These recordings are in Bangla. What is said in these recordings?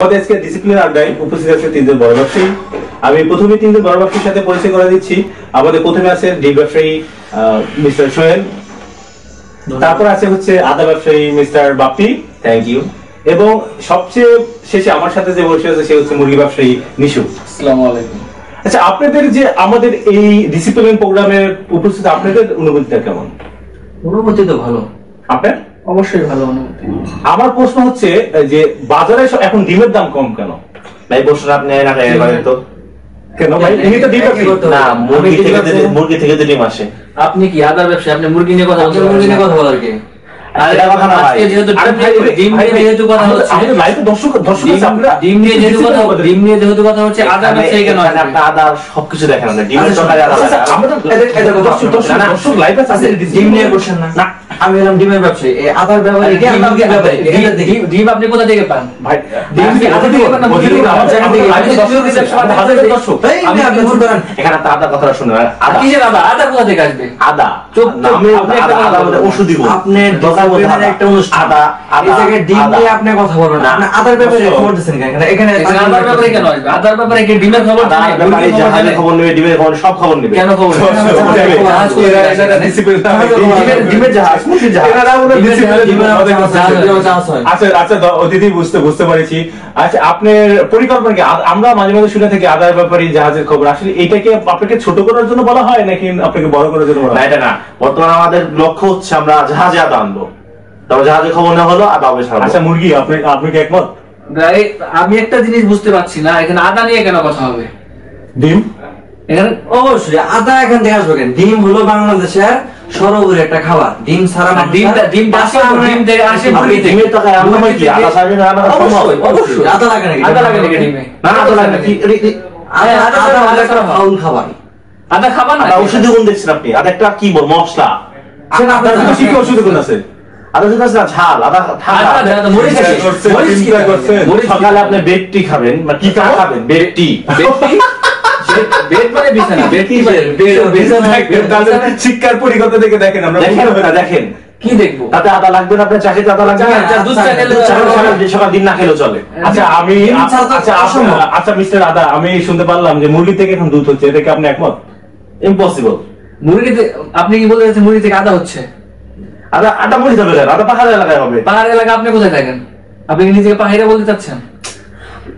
আমাদের আজকে ডিসিপ্লিন আড্ডায় উপস্থিত আছে তিনজন বড় ব্যবসায়ী আমি প্রথমে তিনজন বড় ব্যবসায়ীর সাথে পরিচয় করে দিচ্ছি। আমাদের প্রথমে আছে ডি ব্যবসায়ী মিস্টার সোহেল। তারপর আছে হচ্ছে আদা ব্যবসায়ী মিস্টার বাপ্পি। থ্যাংক ইউ এবং সবচেয়ে শেষে আমার সাথে যে বসে আছে সে হচ্ছে মুরগি ব্যবসায়ী নিশু। আসসালামু আলাইকুম। আচ্ছা আপনাদের যে আমাদের এই ডিসিপ্লিন প্রোগ্রামে উপস্থিত আপনাদের অনুভূতিটা কেমন? অনুভূতি তো ভালো। আপনার? অবশ্যই ভালো অনুভূতি। আমার প্রশ্ন হচ্ছে যে বাজারে এখন ডিমের দাম কম কেন? ভাই প্রশ্ন আপনি না তো। কেন ভাই? এমনি তো ডিম না মুরগি থেকে মুরগি থেকে ডিম আসে। আপনি কি আদার ব্যবসা আপনি মুরগি নিয়ে কথা বলছেন। মুরগি নিয়ে কথা বলার কি? আদা সবকিছু দেখেন না। ডিমের আচ্ছা, আদা। আচ্ছা, দর্শক- আছে, ডিম নিয়ে বসেন না। না। আমি ডিমের ব্যবসায়ী। এই আদার কি ব্যাপারে কি? এটা দেখি ডিম- আপনি কোথা থেকে পান? ভাই, ডিম কি আদা থেকে পান না? আমার জায়গা থেকে দর্শক। আমি- আপনি ভুল করেন এখানে আপনি আদা কথাটা শুনুন আদা কিসের আদা আদা কোথা থেকে আসবে? আদা চুপ, আদা আদা মধ্যে ওষুধ দিব। আপনি দোকান মধ্যে একটা অনুষ্ঠান। আদা আদা এই জায়গায় ডিম। নিয়ে আপনি কথা বলেন না। না। আদার ব্যাপারে খবর কেন? এখানে আদার ব্যাপারে কেন আসবে? আদার ব্যাপারে কি ডিমের খবর জানে ব্যাপারে খবর জাহাজের খবর নেবে ডিমের খবর সব খবর নেবে। কেন খবর না, ডিমের জাহাজ জাহাজ জাহাজ, আমাদের জাহাজ, কাছে। ডিমের জাহাজ হয়। আচ্ছা আচ্ছা অতিথি বুঝতে বুঝতে পারছি। আচ্ছা আপনার পরিকল্পনা কি? আমরা মাঝে মাঝে শুনে থাকি আদার ব্যাপারে জাহাজের খবর। আসলে এটাকে আপনাকে ছোট করার জন্য বলা হয় নাকি আপনাকে বড় করার জন্য বলা হয়? এটা না। বর্তমানে আমাদের লক্ষ্য হচ্ছে আমরা জাহাজে আদা আনব। তবে জাহাজের খবর না হলো আদা হবে আচ্ছা মুরগি আপনি আপনি কি একমত? আমি একটা জিনিস বুঝতে পারছি না এখানে আদা নিয়ে কেন কথা হবে? ডিম? এখানে অবশ্যই আদা এখান থেকে আসবে ডিম হলো বাংলাদেশের সর্বোপরি একটা খাবার ডিম ছাড়া ডিমটা ডিমটা আসে ডিম থেকে আসে টাকায় আনতে হয় কি আদা সাহেব আদা অবশ্যই অবশ্যই। আদা লাগে নাকি আদা লাগে নাকি ডিমে। না আদা লাগে না কি রে- রে- আদা আদা আদা। ফাউল খাবার। আদা খাবার না ওষুধে গুণ দেখছেন আপনি। আদা একটা কি বল মশলা? সেটা আপনার আপনার কি কি ওষুধ গুণ আছে? আদা যদি আছে ঝাল আদা ঠান্ডা। আদা, আদা, মরিচ আছে। মরিচ কি করছেন। মরিচ সকালে আপনি বেড টি খাবেন মানে কি খাবেন বেড টি। বেডটি? বেড- বেড মানে বিছানা বেড কি? বেড- বিছানা- তাহলে শিক্ষার পরিকল্পনা থেকে দেখেন আমরা দেখেন দেখেন। কি দেখব? তাতে আদা লাগবে না আপনার চাকরিতে আদা লাগবে না। দুধ চা খেলে সকাল দিন না চলে। আচ্ছা আমি আচ্ছা। আচ্ছা, আচ্ছা মিস্টার আদা আমি শুনতে পারলাম যে মুরগি থেকে এখন দুধ হচ্ছে এটা কি আপনি একমত? ইম্পসিবল মুরগিতে আপনি কি বলতে চাচ্ছেন মুরগি থেকে আদা হচ্ছে? আদা আদা মরিতে হবে আদা পাহাড় এলাকায় হবে। পাহাড় এলাকা আপনি কোথায় থাকেন? আপনি নিজেকে পাহাড়ে বলতে চাচ্ছেন?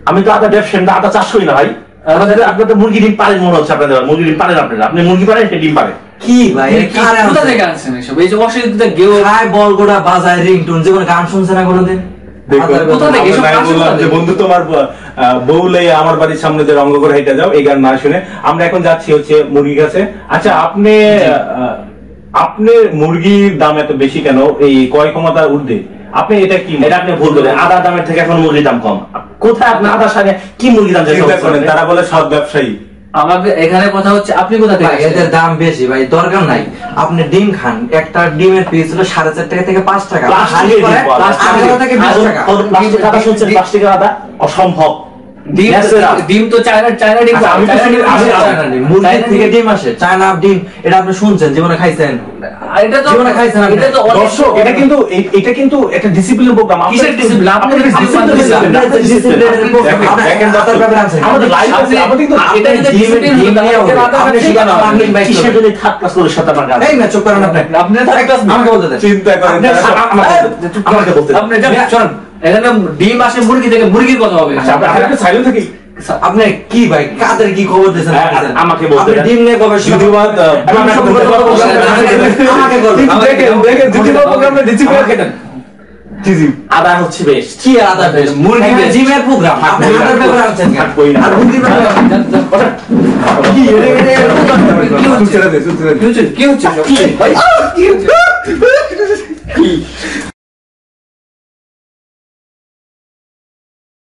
আমি তো আদা ব্যবসা না আদা চাষ করি না ভাই। আপনাদের আপনাদের মুরগি ডিম পারেন মনে হচ্ছে আপনাদের মুরগি ডিম পারেন আপনারা। আপনি মুরগি পারেন সে ডিম পারে। কি ভাই কোথা থেকে আনছেন এসব? এই যে অশিক্ষিত গেও খায় বল গোটা বাজায় রিংটুন জীবনে গান শুনছে না কোনোদিন দেখুন, আদার কোথা ব্যাপারে- থেকে? এসব আমি কাজ বললাম কোথা যে থেকে? বন্ধু তোমার বউ লইয়া আমার বাড়ির সামনে যে রঙ্গ করে হেঁটে যাও এই গান না শুনে আমরা এখন যাচ্ছি হচ্ছে মুরগি কাছে। আচ্ছা আপনি আহ, আপনি মুরগির দাম এত বেশি কেন? এই ক্রয় ক্ষমতা ঊর্ধ্বে। আপনি এটা কি এটা আপনি ভুল করেন আদা দামের থেকে এখন মুরগির দাম কম। কোথায় আপনি আধা সাগে কি মুরগি দাম চিন্তা করেন তারা বলে সব ব্যবসায়ী। আমাদের এখানে কথা হচ্ছে আপনি কোথা থেকে এদের দাম বেশি ভাই দরকার নাই। আপনি ডিম খান একটা ডিমের পিস হলো সাড়ে চার টাকা থেকে পাঁচ টাকা। প্লাস্টিকের থেকে বিশ টাকা। আদা শুনছেন প্লাস্টিকের আদা? অসম্ভব। ডিম ডিম তো চায়না চায়না ডিম আচ্ছা, আমি তো মুরগির থেকে ডিম আসে চায়না ডিম এটা আপনি শুনছেন জীবনে খাইছেন এটা তো জীবনে খাইছেন এটা তো দর্শক এটা কিন্তু এটা কিন্তু একটা ডিসিপ্লিন প্রোগ্রাম কিসের discipline? আপনাদের আপনার। আমাদের live আছে, আমাদের কিন্তু এটা যদি। আদা আপনি খাচ্ছি আপনি কিসের করবেন। থার্ড ক্লাস করে সাথে আমার এই না চুপ করেন আপনি আপনি থার্ড ক্লাস আমাকে বলতে দেন চিন্তা করেন। আমাকে বলতে দেন। আপনি চলেন। এখানে ডিম আসে মুরগি থেকে মুরগির কথা হবে। আচ্ছা আপনি আপনি থাকি আপনি কি ভাই কাদের কি খবর দিয়েছেন? হ্যাঁ, আমাকে বলতে ডিম নিয়ে গবেষণা আমাকে। দেখেন দেখেন যদিবাদ প্রোগ্রামে। জি জি আদা হচ্ছে বেস্ট কি আদা বেশ? মুরগি বেশ। জিমের প্রোগ্রাম। আপনি আদার ব্যাপারে আনছেন কেন? থাকবোই না। আর মুরগির ব্যাপারে যান, যান। কি এটা- এটা- এটা প্রোগ্রাম ব্যাপারে কি হচ্ছে? সুচেরা দে সুচেরা কি হচ্ছে? কি হচ্ছে? কি? হচ্ছে?